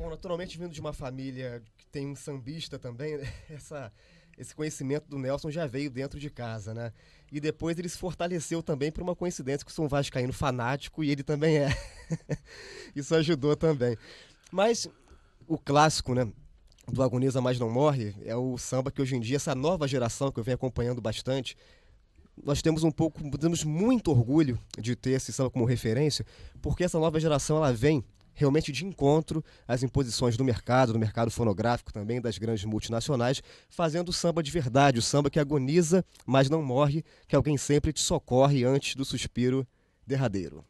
Bom, naturalmente, vindo de uma família que tem um sambista também, essa, esse conhecimento do Nelson já veio dentro de casa, né? E depois ele se fortaleceu também por uma coincidência que sou um vascaíno fanático e ele também é. Isso ajudou também. Mas o clássico, né? Do Agoniza Mas Não Morre é o samba que hoje em dia, essa nova geração que eu venho acompanhando bastante, nós temos um pouco, temos muito orgulho de ter esse samba como referência, porque essa nova geração ela vem realmente de encontro às imposições do mercado, do mercado fonográfico também, das grandes multinacionais, fazendo o samba de verdade, o samba que agoniza, mas não morre, que alguém sempre te socorre antes do suspiro derradeiro.